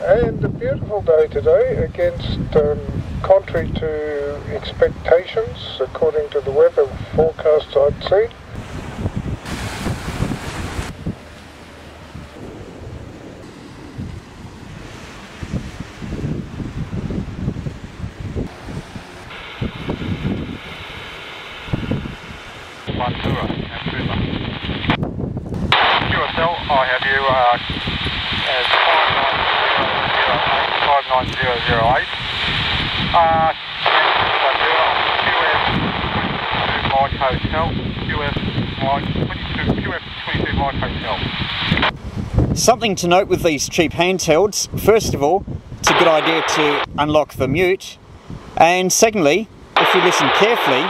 And a beautiful day today against, um, contrary to expectations, according to the weather forecast I'd seen. Mantura, Vancouver. QSL, I have you uh, 59008. Uh, Mike Hotel, QS Mike 22, QS 22 Mike Hotel. Something to note with these cheap handhelds, first of all, it's a good idea to unlock the mute, and secondly, if you listen carefully,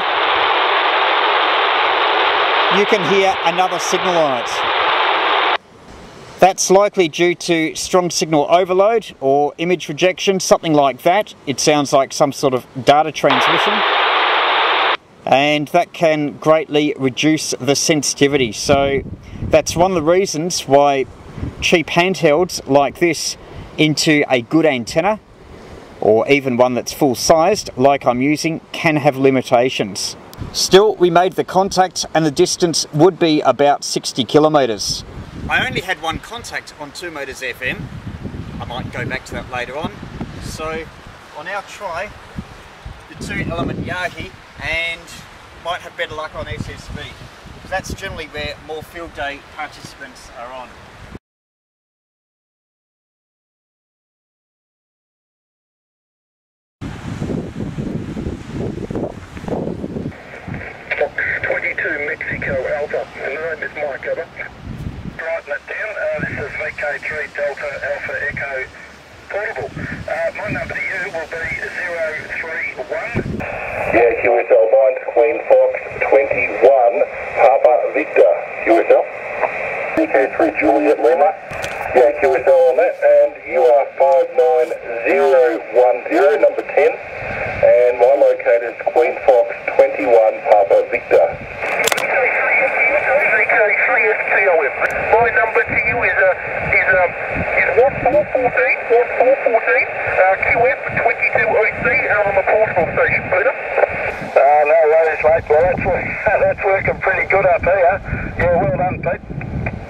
you can hear another signal on it. That's likely due to strong signal overload or image rejection, something like that. It sounds like some sort of data transmission. And that can greatly reduce the sensitivity. So that's one of the reasons why cheap handhelds like this into a good antenna or even one that's full sized like I'm using can have limitations. Still, we made the contact and the distance would be about 60 kilometres. I only had one contact on 2 Metres FM. I might go back to that later on. So I'll now try the 2 element Yagi and might have better luck on. Because that's generally where more field day participants are on. Mexico Alpha. My name is Mike Over. Writing it down, uh, this is VK3 Delta Alpha Echo Portable. Uh, my number to you will be 031. Yeah, QSL Mines Queen Fox 21, Papa Victor. QSL. VK3 Juliet Lima. Yeah, QSL on that, and you are 59010, number 10. And my locator is Queen Fox 21, Papa Victor. My number to you is uh, is uh, is one four fourteen, one four fourteen, uh, QF twenty two OC, and I'm a portable station, Peter. Uh, no worries, mate. Well, that's that's working pretty good up here. Yeah, well done, Pete.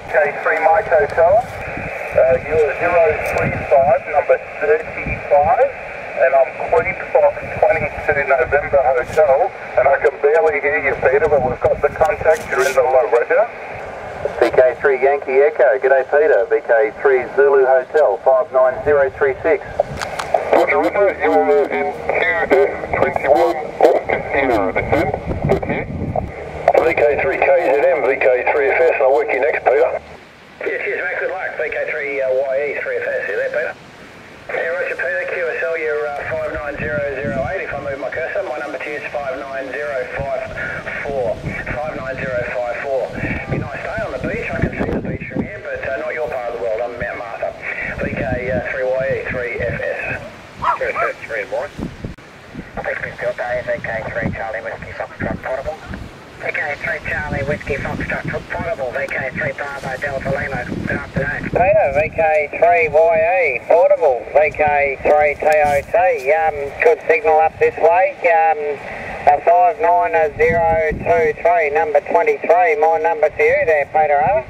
K3 Mike Hotel. Uh, you're 035, number 35 and I'm Queen Fox 22 November Hotel, and I can barely hear you, Peter, but we've got the contact. You're in the low, Roger. VK3 Yankee Echo, g'day Peter, VK3 Zulu Hotel, 59036. Roger, Roger, you're in Q21 Oscar Sierra. Good here. VK3 KZM, VK3FS, and I'll work you next, Peter. Yes, yes, mate, good luck. VK3 uh, YE 3FS, you there, Peter? Yeah, Roger, Peter, QSL, you're uh, 59008. If I move my cursor, my number to you is 59054. 59054. Be nice day on the beach. I can see the beach from here, but uh, not your part of the world. I'm Mount Martha. VK3YE 3FS. Sure, sure, 3 and 1. Victory Delta, VK3 Charlie Whiskey Foxtrot Portable. VK3 Charlie Whiskey Foxtrot Portable. VK3 Bravo Delta Lima. Good afternoon. Peter, VK3YE, Portable, VK3TOT, um, good signal up this way, um, uh, 59023, number 23, my number to you there, Peter, over.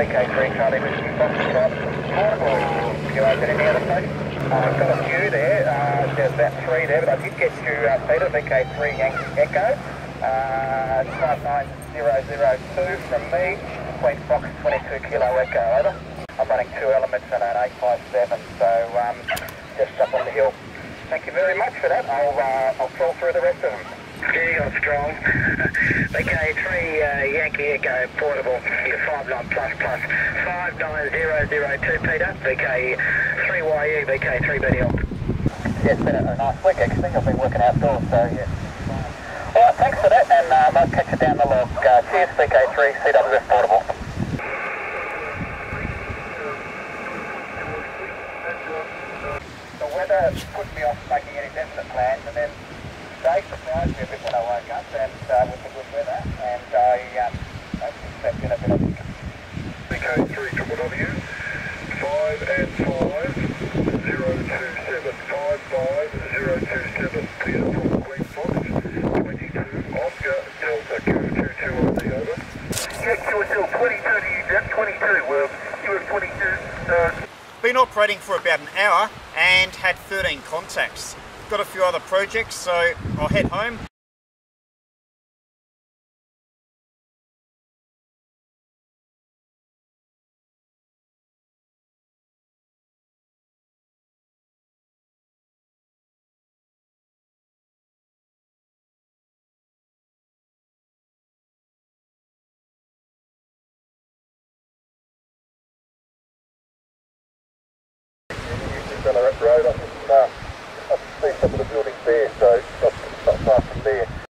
VK3 Charlie Whiskey Foxtrot Portable. I've got a few there, uh, there's about three there, but I did get you, uh, Peter, VK3 Yankee Echo, uh, 59002 from me, Queen Fox 22 Kilo Echo, over. I'm running two elements and an 857, so um, just up on the hill. Thank you very much for that. I'll, uh, I'll crawl through the rest of them. Yeah, you're strong. VK3 uh, Yankee Echo Portable, you're 59 plus plus 59002 Peter, VK3YE, VK3 BDL. Yeah, it's been a, a nice week actually, I've been working outdoors, so yeah. Alright, thanks for that, and um, I'll catch you down the log. Uh, cheers, VK3, CWS Portable. The weather put me off making any definite plans, and then okay, you know, a bit when I woke up and with the good weather, and I um, a triple W, 5 and 22, Oscar on the. Yeah, QSL 22 22, well, 22. Been operating for about an hour and had 13 contacts. Got a few other projects, so I'll head home. You've done a road off